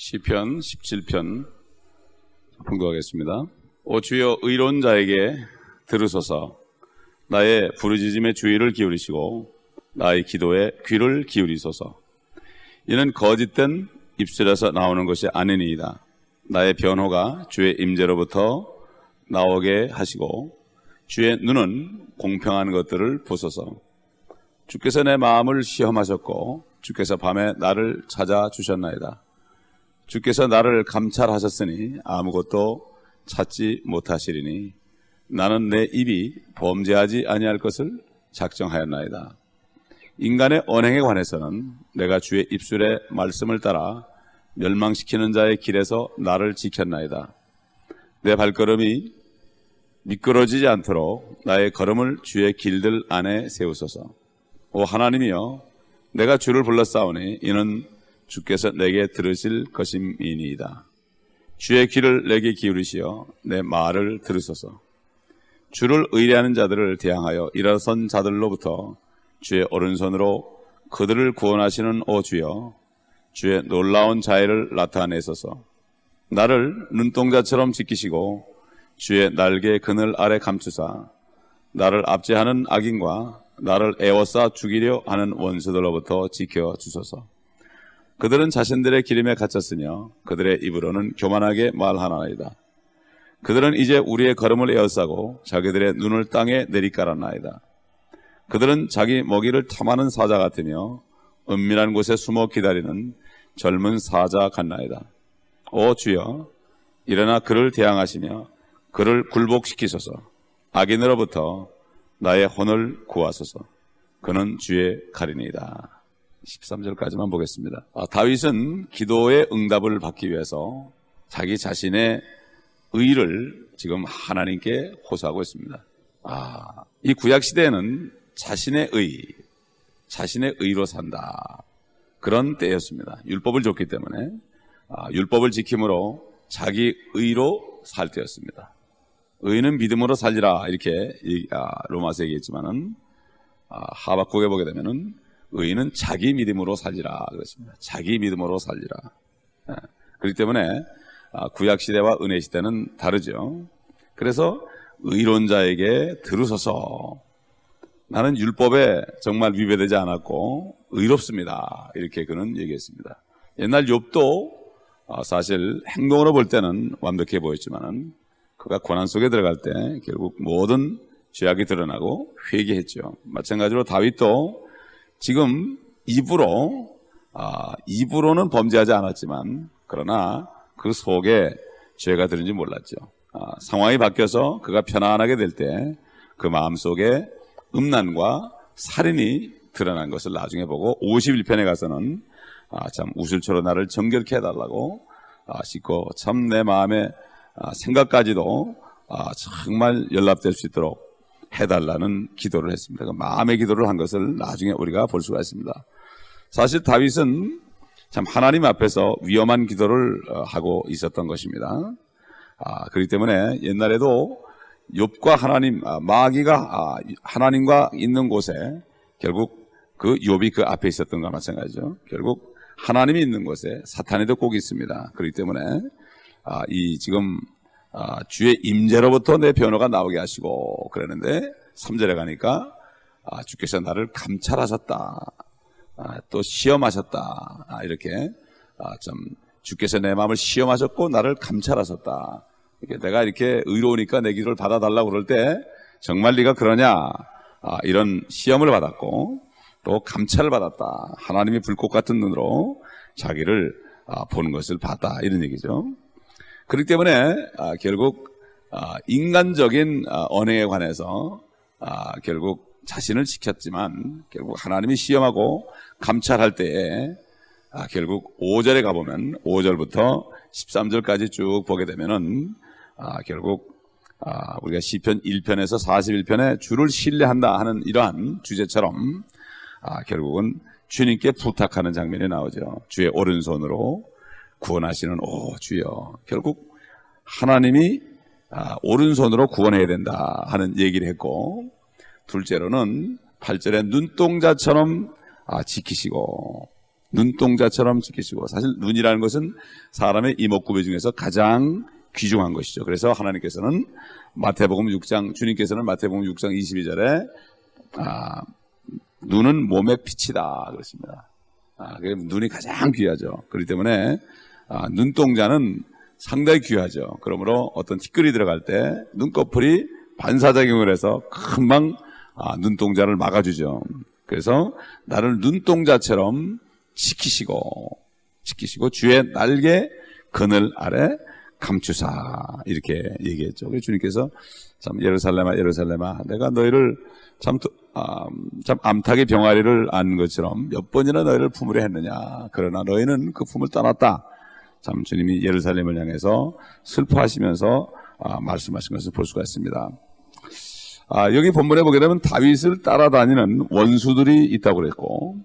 시편 17편 분구하겠습니다. 오 주여 의로운 자에게 들으소서 나의 부르짖음의 주의를 기울이시고 나의 기도에 귀를 기울이소서 이는 거짓된 입술에서 나오는 것이 아니니이다. 나의 변호가 주의 임재로부터 나오게 하시고 주의 눈은 공평한 것들을 보소서 주께서 내 마음을 시험하셨고 주께서 밤에 나를 찾아 주셨나이다. 주께서 나를 감찰하셨으니 아무것도 찾지 못하시리니 나는 내 입이 범죄하지 아니할 것을 작정하였나이다. 인간의 언행에 관해서는 내가 주의 입술의 말씀을 따라 멸망시키는 자의 길에서 나를 지켰나이다. 내 발걸음이 미끄러지지 않도록 나의 걸음을 주의 길들 안에 세우소서. 오 하나님이여 내가 주를 불렀사오니 이는 주께서 내게 들으실 것임이니이다. 주의 귀를 내게 기울이시어 내 말을 들으소서. 주를 의뢰하는 자들을 대항하여 일어선 자들로부터 주의 오른손으로 그들을 구원하시는 오 주여 주의 놀라운 자애를 나타내소서. 나를 눈동자처럼 지키시고 주의 날개 그늘 아래 감추사 나를 압제하는 악인과 나를 애워싸 죽이려 하는 원수들로부터 지켜 주소서. 그들은 자신들의 기름에 갇혔으며 그들의 입으로는 교만하게 말하나이다. 그들은 이제 우리의 걸음을 에워싸고 자기들의 눈을 땅에 내리깔았나이다. 그들은 자기 먹이를 탐하는 사자 같으며 은밀한 곳에 숨어 기다리는 젊은 사자 같나이다. 오 주여, 일어나 그를 대항하시며 그를 굴복시키소서. 악인으로부터 나의 혼을 구하소서. 그는 주의 칼이니이다. 13절까지만 보겠습니다. 아, 다윗은 기도의 응답을 받기 위해서 자기 자신의 의를 지금 하나님께 호소하고 있습니다. 아, 이 구약 시대에는 자신의 의, 자신의 의로 산다. 그런 때였습니다. 율법을 줬기 때문에 아, 율법을 지킴으로 자기 의로 살 때였습니다. 의는 믿음으로 살리라 이렇게 아, 로마서 얘기했지만은 아, 하박국에 보게 되면은 의인은 자기 믿음으로 살리라 그렇습니다. 자기 믿음으로 살리라. 예. 그렇기 때문에 아, 구약 시대와 은혜 시대는 다르죠. 그래서 의로운 자에게 들으소서. 나는 율법에 정말 위배되지 않았고 의롭습니다. 이렇게 그는 얘기했습니다. 옛날 욥도 아, 사실 행동으로 볼 때는 완벽해 보였지만은 그가 고난 속에 들어갈 때 결국 모든 죄악이 드러나고 회개했죠. 마찬가지로 다윗도 지금 입으로 아, 입으로는 범죄하지 않았지만 그러나 그 속에 죄가 들은지 몰랐죠. 아, 상황이 바뀌어서 그가 편안하게 될 때 그 마음 속에 음란과 살인이 드러난 것을 나중에 보고 51편에 가서는 아, 참 우슬초로 나를 정결케 해달라고 아, 씻고 참 내 마음의 아, 생각까지도 아, 정말 연락될 수 있도록 해달라는 기도를 했습니다. 그 마음의 기도를 한 것을 나중에 우리가 볼 수가 있습니다. 사실 다윗은 참 하나님 앞에서 위험한 기도를 어, 하고 있었던 것입니다. 아, 그렇기 때문에 옛날에도 욥과 하나님, 아, 마귀가 아, 하나님과 있는 곳에 결국 그 욥이 그 앞에 있었던 것과 마찬가지죠. 결국 하나님이 있는 곳에 사탄이도 꼭 있습니다. 그렇기 때문에 아, 이 지금 아, 주의 임재로부터 내 변호가 나오게 하시고 그러는데 3절에 가니까 아, 주께서 나를 감찰하셨다. 아, 또 시험하셨다. 아, 이렇게 아, 좀 주께서 내 마음을 시험하셨고 나를 감찰하셨다. 이렇게 내가 이렇게 의로우니까 내 기도를 받아달라고 그럴 때 정말 네가 그러냐 아, 이런 시험을 받았고 또 감찰을 받았다. 하나님이 불꽃 같은 눈으로 자기를 아, 보는 것을 봤다 이런 얘기죠. 그렇기 때문에 아, 결국 아, 인간적인 아, 언행에 관해서 결국 자신을 지켰지만 결국 하나님이 시험하고 감찰할 때에 결국 5절에 가보면 5절부터 13절까지 쭉 보게 되면은 결국 우리가 시편 1편에서 41편에 주를 신뢰한다 하는 이러한 주제처럼 결국은 주님께 부탁하는 장면이 나오죠. 주의 오른손으로 구원하시는 오 주여 결국 하나님이 아, 오른손으로 구원해야 된다 하는 얘기를 했고 둘째로는 8절에 눈동자처럼 아, 지키시고 눈동자처럼 지키시고 사실 눈이라는 것은 사람의 이목구비 중에서 가장 귀중한 것이죠. 그래서 하나님께서는 마태복음 6장 주님께서는 마태복음 6장 22절에 아, 눈은 몸의 빛이다 그렇습니다. 아, 눈이 가장 귀하죠. 그렇기 때문에 아, 눈동자는 상당히 귀하죠. 그러므로 어떤 티끌이 들어갈 때 눈꺼풀이 반사작용을 해서 금방 아, 눈동자를 막아주죠. 그래서 나를 눈동자처럼 지키시고 지키시고 주의 날개 그늘 아래 감추사 이렇게 얘기했죠. 그래서 주님께서 참 예루살렘아 예루살렘아 내가 너희를 참, 아, 참 암탉의 병아리를 안 것처럼 몇 번이나 너희를 품으려 했느냐. 그러나 너희는 그 품을 떠났다. 참 주님이 예루살렘을 향해서 슬퍼하시면서 아, 말씀하신 것을 볼 수가 있습니다. 아, 여기 본문에 보게 되면 다윗을 따라다니는 원수들이 있다고 그랬고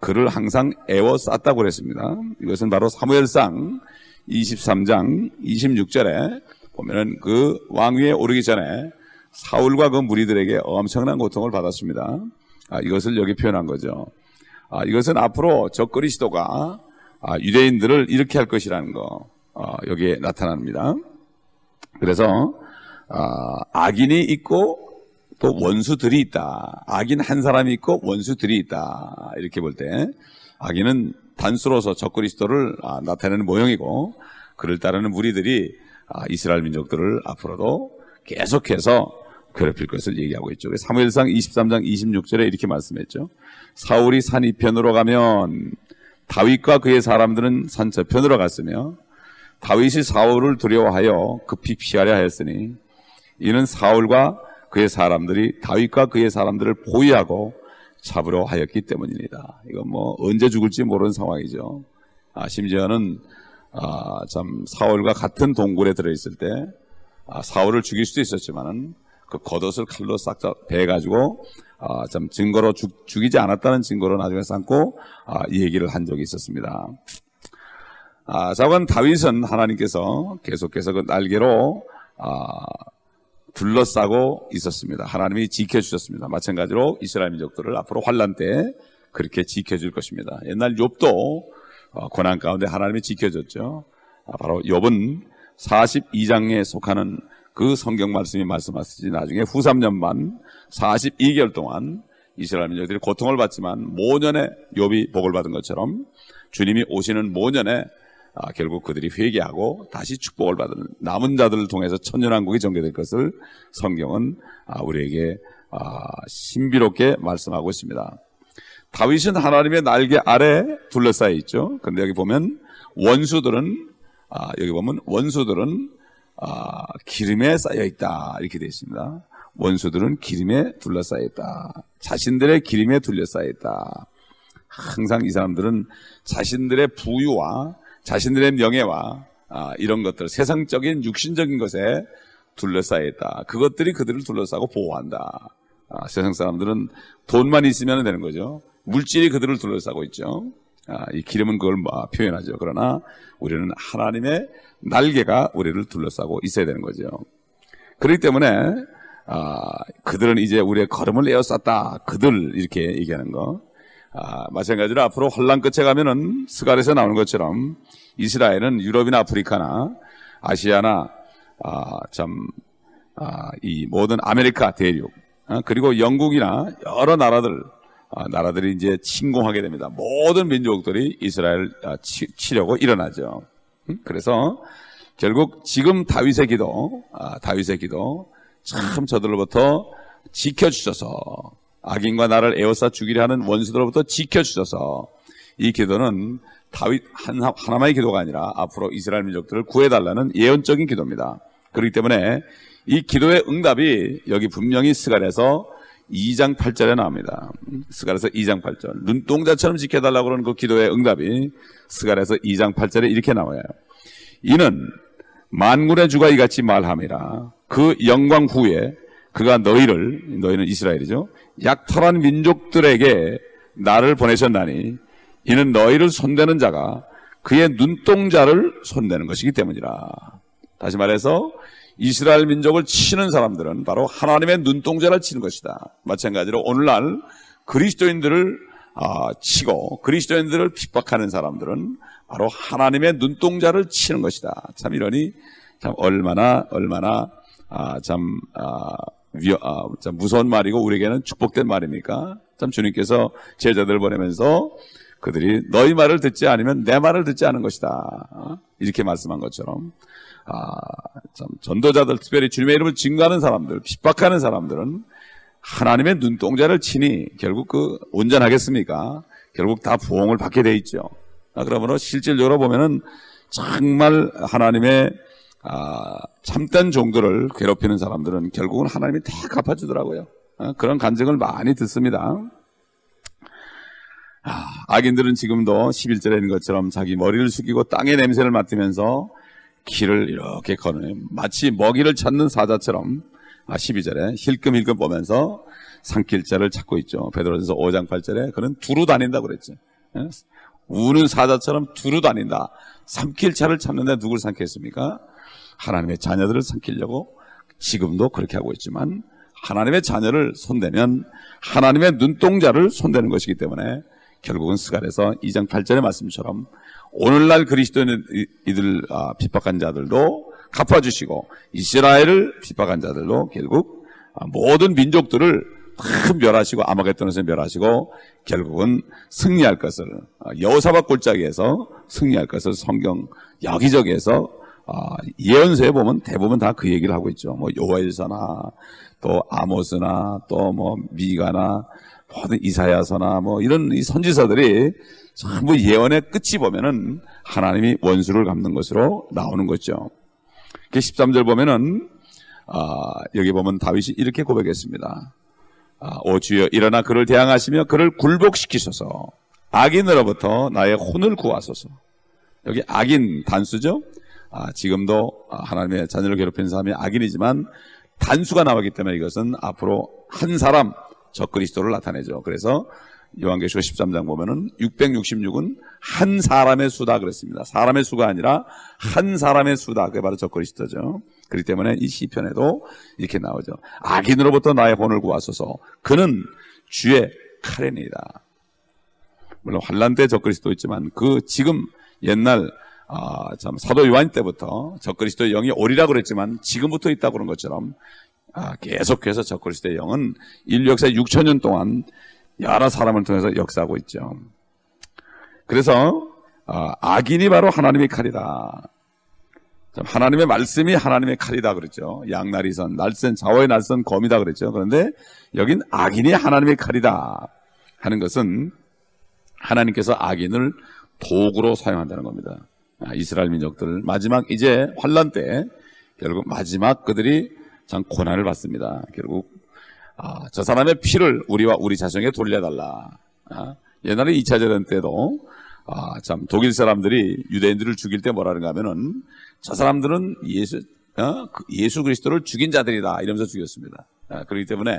그를 항상 애워쌌다고 그랬습니다. 이것은 바로 사무엘상 23장 26절에 보면은 그 왕위에 오르기 전에 사울과 그 무리들에게 엄청난 고통을 받았습니다. 아, 이것을 여기 표현한 거죠. 아, 이것은 앞으로 적거리 시도가 아, 유대인들을 이렇게 할 것이라는 거 어, 여기에 나타납니다. 그래서 아, 악인이 있고 또 원수들이 있다. 악인 한 사람이 있고 원수들이 있다. 이렇게 볼 때 악인은 단수로서 적그리스도를 아, 나타내는 모형이고 그를 따르는 무리들이 아, 이스라엘 민족들을 앞으로도 계속해서 괴롭힐 것을 얘기하고 있죠. 사무엘상 23장 26절에 이렇게 말씀했죠. 사울이 산 이편으로 가면 다윗과 그의 사람들은 산 저편으로 갔으며 다윗이 사울을 두려워하여 급히 피하려 하였으니 이는 사울과 그의 사람들이 다윗과 그의 사람들을 보위하고 잡으려 하였기 때문입니다. 이건 뭐 언제 죽을지 모르는 상황이죠. 아, 심지어는 아, 참 사울과 같은 동굴에 들어있을 때 아, 사울을 죽일 수도 있었지만은 그 겉옷을 칼로 싹 베가지고 아, 참 증거로 죽, 죽이지 않았다는 증거로 나중에 삼고 아, 이 얘기를 한 적이 있었습니다. 아, 자관 다윗은 하나님께서 계속해서 그 날개로 아, 둘러싸고 있었습니다. 하나님이 지켜주셨습니다. 마찬가지로 이스라엘 민족들을 앞으로 환란 때 그렇게 지켜줄 것입니다. 옛날 욥도 어, 고난 가운데 하나님이 지켜줬죠. 아, 바로 욥은 42장에 속하는 그 성경 말씀이 말씀하시지 나중에 후 3년만 42개월 동안 이스라엘 민족들이 고통을 받지만 모년에 욥이 복을 받은 것처럼 주님이 오시는 모년에 아, 결국 그들이 회개하고 다시 축복을 받은 남은 자들을 통해서 천년왕국이 전개될 것을 성경은 아, 우리에게 아, 신비롭게 말씀하고 있습니다. 다윗은 하나님의 날개 아래 둘러싸여 있죠. 그런데 여기 보면 원수들은 아, 여기 보면 원수들은 아, 기름에 쌓여 있다 이렇게 되어 있습니다. 원수들은 기름에 둘러싸여 있다. 자신들의 기름에 둘러싸여 있다. 항상 이 사람들은 자신들의 부유와 자신들의 명예와 아, 이런 것들, 세상적인 육신적인 것에 둘러싸여 있다. 그것들이 그들을 둘러싸고 보호한다. 아, 세상 사람들은 돈만 있으면 되는 거죠. 물질이 그들을 둘러싸고 있죠. 아, 이 기름은 그걸 뭐 표현하죠. 그러나 우리는 하나님의 날개가 우리를 둘러싸고 있어야 되는 거죠. 그렇기 때문에 아, 그들은 이제 우리의 걸음을 에어쌌다. 그들 이렇게 얘기하는 거. 아, 마찬가지로 앞으로 혼란 끝에 가면은 스갈에서 나오는 것처럼 이스라엘은 유럽이나 아프리카나 아시아나 아, 참, 아, 이 모든 아메리카 대륙 아, 그리고 영국이나 여러 나라들 아, 나라들이 이제 침공하게 됩니다. 모든 민족들이 이스라엘 아, 치, 치려고 일어나죠. 음? 그래서 결국 지금 다윗의 기도, 아, 다윗의 기도 참 저들로부터 지켜주셔서 악인과 나를 에워싸 죽이려 하는 원수들로부터 지켜주셔서 이 기도는 다윗 하나, 하나만의 기도가 아니라 앞으로 이스라엘 민족들을 구해달라는 예언적인 기도입니다. 그렇기 때문에 이 기도의 응답이 여기 분명히 스갈에서 2장 8절에 나옵니다. 스갈에서 2장 8절. 눈동자처럼 지켜달라고 그러는 그 기도의 응답이 스갈에서 2장 8절에 이렇게 나와요. 이는 만군의 주가 이같이 말함이라. 그 영광 후에 그가 너희를, 너희는 이스라엘이죠. 약탈한 민족들에게 나를 보내셨나니 이는 너희를 손대는 자가 그의 눈동자를 손대는 것이기 때문이라. 다시 말해서 이스라엘 민족을 치는 사람들은 바로 하나님의 눈동자를 치는 것이다. 마찬가지로 오늘날 그리스도인들을 아, 치고 그리스도인들을 핍박하는 사람들은 바로 하나님의 눈동자를 치는 것이다. 참 이러니 참 얼마나 얼마나 아, 참, 아, 참 무서운 말이고 우리에게는 축복된 말입니까? 참 주님께서 제자들 보내면서 그들이 너희 말을 듣지 않으면 내 말을 듣지 않은 것이다. 어? 이렇게 말씀한 것처럼 아, 참 전도자들 특별히 주님의 이름을 증거하는 사람들, 핍박하는 사람들은 하나님의 눈동자를 치니 결국 그 온전하겠습니까? 결국 다 부흥을 받게 돼 있죠. 아, 그러므로 실질적으로 보면은 정말 하나님의 아, 참된 종들을 괴롭히는 사람들은 결국은 하나님이 다 갚아주더라고요. 아, 그런 간증을 많이 듣습니다. 아, 악인들은 지금도 11절에 있는 것처럼 자기 머리를 숙이고 땅의 냄새를 맡으면서 길을 이렇게 걸어요. 마치 먹이를 찾는 사자처럼 아, 12절에 힐끔힐끔 보면서 산길자를 찾고 있죠. 베드로전서 5장 8절에 그는 두루 다닌다 그랬죠. 예? 우는 사자처럼 두루 다닌다. 삼킬차를 찾는데 누굴 삼겠습니까? 하나님의 자녀들을 삼키려고 지금도 그렇게 하고 있지만 하나님의 자녀를 손대면 하나님의 눈동자를 손대는 것이기 때문에 결국은 스갈에서 2장 8절의 말씀처럼 오늘날 그리스도인들 아, 핍박한 자들도 갚아주시고 이스라엘을 핍박한 자들도 결국 아, 모든 민족들을 다 멸하시고 아마겟돈에서 멸하시고 결국은 승리할 것을 아, 여호사박 골짜기에서 승리할 것을 성경 여기저기에서 예언서에 보면 대부분 다 그 얘기를 하고 있죠. 뭐 요엘서나 또 아모스나 또 뭐 미가나 모든 이사야서나 뭐 이런 이 선지서들이 전부 예언의 끝이 보면은 하나님이 원수를 갚는 것으로 나오는 거죠. 13절 보면은 아, 여기 보면 다윗이 이렇게 고백했습니다. 아, 오 주여 일어나 그를 대항하시며 그를 굴복시키소서 악인으로부터 나의 혼을 구하소서. 여기 악인 단수죠. 아, 지금도 하나님의 자녀를 괴롭히는 사람이 악인이지만 단수가 나왔기 때문에 이것은 앞으로 한 사람 적그리스도를 나타내죠. 그래서 요한계시록 13장 보면은 666은 한 사람의 수다 그랬습니다. 사람의 수가 아니라 한 사람의 수다. 그게 바로 적그리스도죠. 그렇기 때문에 이 시편에도 이렇게 나오죠. 악인으로부터 나의 혼을 구하소서. 그는 주의 카레니다. 물론 환란 때 적그리스도 있지만 그 지금 옛날 아, 참 사도 요한 때부터 적그리스도의 영이 오리라 그랬지만 지금부터 있다고 그런 것처럼 아, 계속해서 적그리스도의 영은 인류 역사 6천 년 동안 여러 사람을 통해서 역사하고 있죠. 그래서 아, 악인이 바로 하나님의 칼이다. 하나님의 말씀이 하나님의 칼이다 그랬죠. 양날이선, 날선, 좌우의 날선 검이다 그랬죠. 그런데 여긴 악인이 하나님의 칼이다 하는 것은 하나님께서 악인을 도구로 사용한다는 겁니다. 아, 이스라엘 민족들 마지막 이제 환란 때 결국 마지막 그들이 참 고난을 받습니다. 결국 아, 저 사람의 피를 우리와 우리 자손에게 돌려달라. 아, 옛날에 2차 대전 때도 아, 참 독일 사람들이 유대인들을 죽일 때 뭐라는가 하면은 저 사람들은 예수 어? 그 예수 그리스도를 죽인 자들이다 이러면서 죽였습니다. 아, 그렇기 때문에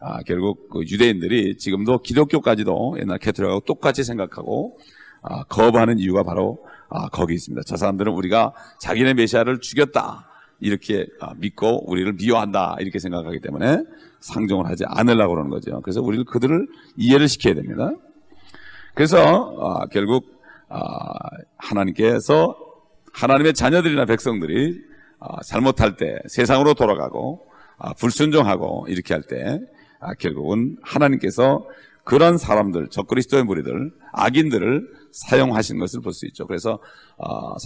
아, 결국 그 유대인들이 지금도 기독교까지도 옛날 캐토릭하고 똑같이 생각하고 아, 거부하는 이유가 바로 아, 거기 있습니다. 저 사람들은 우리가 자기네 메시아를 죽였다. 이렇게 아, 믿고 우리를 미워한다 이렇게 생각하기 때문에 상종을 하지 않으려고 그러는 거죠. 그래서 우리를 그들을 이해를 시켜야 됩니다. 그래서 아, 결국 아, 하나님께서 하나님의 자녀들이나 백성들이 잘못할 때 세상으로 돌아가고 불순종하고 이렇게 할 때 결국은 하나님께서 그런 사람들, 적그리스도의 무리들, 악인들을 사용하신 것을 볼 수 있죠. 그래서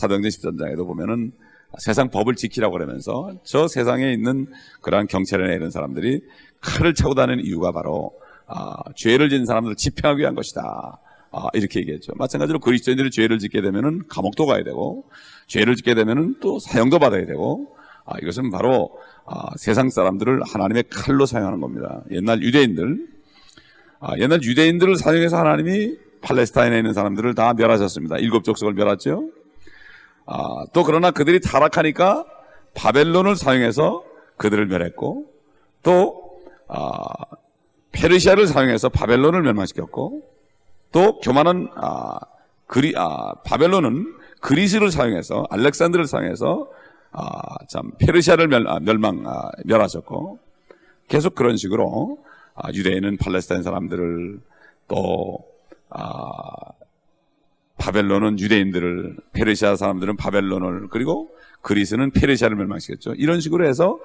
사도행전 13장에도 보면은 세상 법을 지키라고 그러면서 저 세상에 있는 그러한 경찰이나 이런 사람들이 칼을 차고 다니는 이유가 바로 아, 죄를 지은 사람들을 집행하기 위한 것이다. 아, 이렇게 얘기했죠. 마찬가지로 그리스도인들이 죄를 짓게 되면은 감옥도 가야 되고 죄를 짓게 되면은 또 사형도 받아야 되고 아, 이것은 바로 아, 세상 사람들을 하나님의 칼로 사용하는 겁니다. 옛날 유대인들 아, 옛날 유대인들을 사용해서 하나님이 팔레스타인에 있는 사람들을 다 멸하셨습니다. 일곱 족속을 멸했죠. 아, 또 그러나 그들이 타락하니까 바벨론을 사용해서 그들을 멸했고 또 아, 페르시아를 사용해서 바벨론을 멸망시켰고 또 교만한 아, 그리 아, 바벨론은 그리스를 사용해서 알렉산드를 사용해서 아, 참 페르시아를 멸, 아, 멸망 아, 멸하셨고 계속 그런 식으로 아, 유대인은 팔레스타인 사람들을 또 아, 바벨론은 유대인들을 페르시아 사람들은 바벨론을 그리고 그리스는 페르시아를 멸망시켰죠. 이런 식으로 해서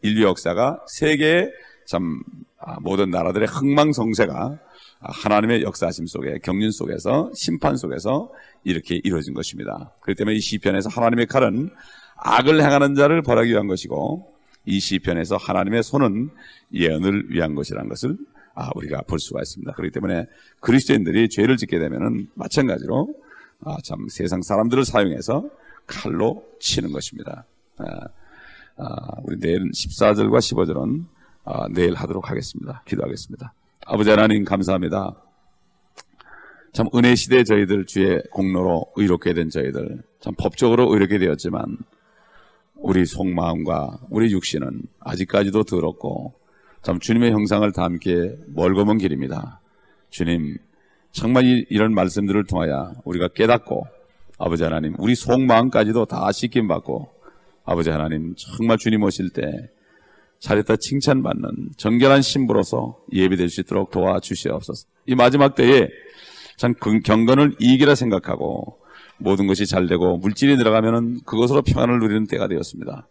인류 역사가 세계의 참 아, 모든 나라들의 흥망성쇠가 아, 하나님의 역사심 속에 경륜 속에서 심판 속에서 이렇게 이루어진 것입니다. 그렇기 때문에 이 시편에서 하나님의 칼은 악을 행하는 자를 벌하기 위한 것이고 이 시편에서 하나님의 손은 예언을 위한 것이라는 것을 아, 우리가 볼 수가 있습니다. 그렇기 때문에 그리스도인들이 죄를 짓게 되면은 마찬가지로 아, 참 세상 사람들을 사용해서 칼로 치는 것입니다. 아, 아, 우리 내일 14절과 15절은 아, 내일 하도록 하겠습니다. 기도하겠습니다. 아버지 하나님 감사합니다. 참 은혜 시대 저희들 주의 공로로 의롭게 된 저희들 참 법적으로 의롭게 되었지만 우리 속마음과 우리 육신은 아직까지도 더럽고 참 주님의 형상을 담기에 멀고 먼 길입니다. 주님 정말 이, 이런 말씀들을 통하여 우리가 깨닫고 아버지 하나님 우리 속마음까지도 다 씻김 받고 아버지 하나님 정말 주님 오실 때 잘했다 칭찬받는 정결한 신부로서 예비될 수 있도록 도와주시옵소서. 이 마지막 때에 참그 경건을 이익이라 생각하고 모든 것이 잘 되고 물질이 들어가면은 그것으로 평안을 누리는 때가 되었습니다.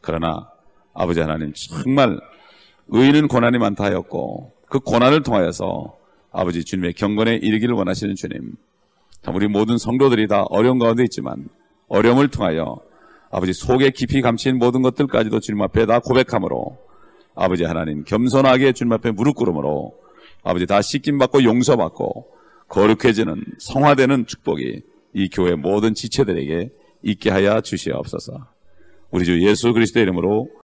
그러나 아버지 하나님 정말 의인은 고난이 많다 하였고 그 고난을 통하여서 아버지 주님의 경건에 이르기를 원하시는 주님 참 우리 모든 성도들이 다 어려운 가운데 있지만 어려움을 통하여 아버지 속에 깊이 감추인 모든 것들까지도 주님 앞에 다 고백함으로 아버지 하나님 겸손하게 주님 앞에 무릎 꿇음으로 아버지 다 씻김 받고 용서받고 거룩해지는 성화되는 축복이 이 교회 모든 지체들에게 있게 하여 주시옵소서. 우리 주 예수 그리스도의 이름으로